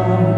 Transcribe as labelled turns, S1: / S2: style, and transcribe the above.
S1: Oh.